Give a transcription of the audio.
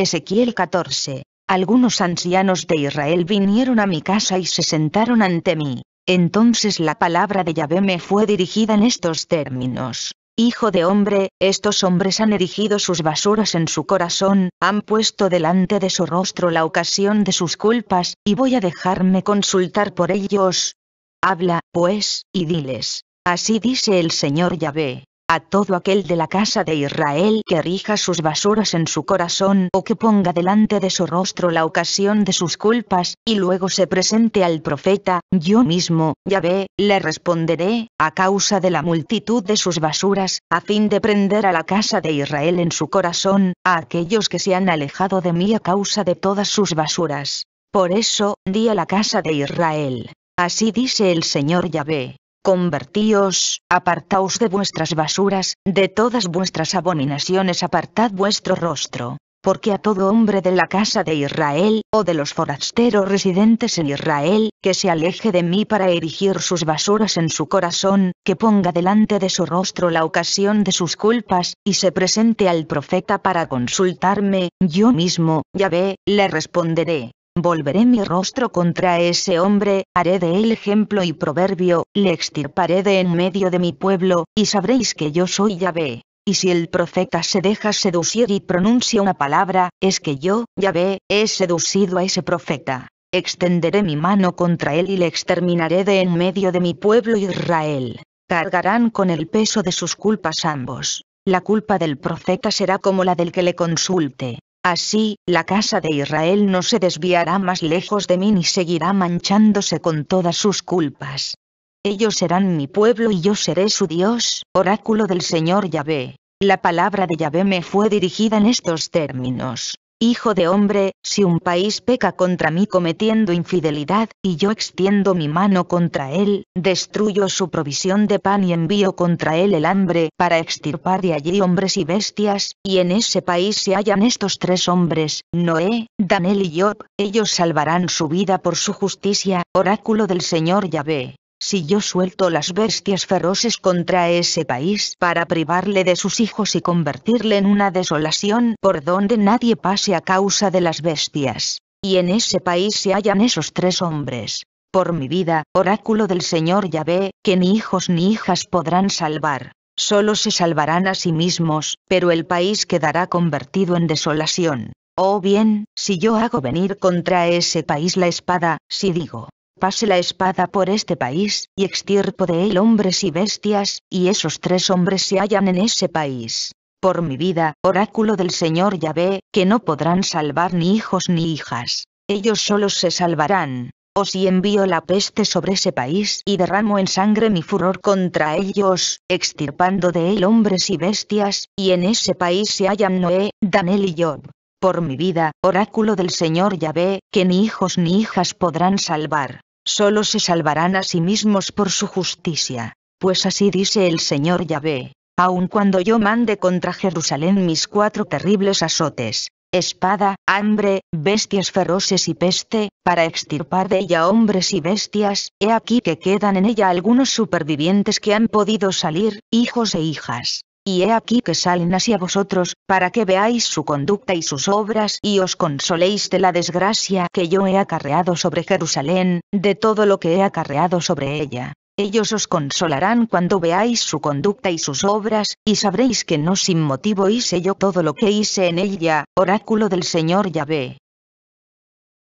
Ezequiel 14. Algunos ancianos de Israel vinieron a mi casa y se sentaron ante mí. Entonces la palabra de Yahvé me fue dirigida en estos términos. Hijo de hombre, estos hombres han erigido sus basuras en su corazón, han puesto delante de su rostro la ocasión de sus culpas, y voy a dejarme consultar por ellos. Habla, pues, y diles. Así dice el Señor Yahvé a todo aquel de la casa de Israel que rija sus basuras en su corazón o que ponga delante de su rostro la ocasión de sus culpas, y luego se presente al profeta, yo mismo, Yahvé, le responderé, a causa de la multitud de sus basuras, a fin de prender a la casa de Israel en su corazón, a aquellos que se han alejado de mí a causa de todas sus basuras. Por eso, di a la casa de Israel. Así dice el Señor Yahvé, Convertíos, apartaos de vuestras basuras, de todas vuestras abominaciones apartad vuestro rostro. Porque a todo hombre de la casa de Israel, o de los forasteros residentes en Israel, que se aleje de mí para erigir sus basuras en su corazón, que ponga delante de su rostro la ocasión de sus culpas, y se presente al profeta para consultarme, yo mismo, Yahvé, le responderé volveré mi rostro contra ese hombre, haré de él ejemplo y proverbio, le extirparé de en medio de mi pueblo, y sabréis que yo soy Yahvé. Y si el profeta se deja seducir y pronuncia una palabra, es que yo, Yahvé, he seducido a ese profeta. Extenderé mi mano contra él y le exterminaré de en medio de mi pueblo Israel. Cargarán con el peso de sus culpas ambos. La culpa del profeta será como la del que le consulte. Así, la casa de Israel no se desviará más lejos de mí ni seguirá manchándose con todas sus culpas. Ellos serán mi pueblo y yo seré su Dios, oráculo del Señor Yahvé. La palabra de Yahvé me fue dirigida en estos términos. Hijo de hombre, si un país peca contra mí cometiendo infidelidad, y yo extiendo mi mano contra él, destruyo su provisión de pan y envío contra él el hambre, para extirpar de allí hombres y bestias, y en ese país se hallan estos tres hombres, Noé, Daniel y Job, ellos salvarán su vida por su justicia, oráculo del Señor Yahvé. Si yo suelto las bestias feroces contra ese país para privarle de sus hijos y convertirle en una desolación por donde nadie pase a causa de las bestias, y en ese país se hallan esos tres hombres, por mi vida, oráculo del Señor Yahvé, que ni hijos ni hijas podrán salvar, solo se salvarán a sí mismos, pero el país quedará convertido en desolación. O bien, si yo hago venir contra ese país la espada, si digo, pase la espada por este país, y extirpo de él hombres y bestias, y esos tres hombres se hallan en ese país. Por mi vida, oráculo del Señor Yahvé, que no podrán salvar ni hijos ni hijas. Ellos solos se salvarán. O si envío la peste sobre ese país y derramo en sangre mi furor contra ellos, extirpando de él hombres y bestias, y en ese país se hallan Noé, Daniel y Job. Por mi vida, oráculo del Señor Yahvé, que ni hijos ni hijas podrán salvar solo se salvarán a sí mismos por su justicia. Pues así dice el Señor Yahvé, aun cuando yo mande contra Jerusalén mis cuatro terribles azotes, espada, hambre, bestias feroces y peste, para extirpar de ella hombres y bestias, he aquí que quedan en ella algunos supervivientes que han podido salir, hijos e hijas y he aquí que salen hacia vosotros, para que veáis su conducta y sus obras y os consoléis de la desgracia que yo he acarreado sobre Jerusalén, de todo lo que he acarreado sobre ella. Ellos os consolarán cuando veáis su conducta y sus obras, y sabréis que no sin motivo hice yo todo lo que hice en ella, oráculo del Señor Yahvé.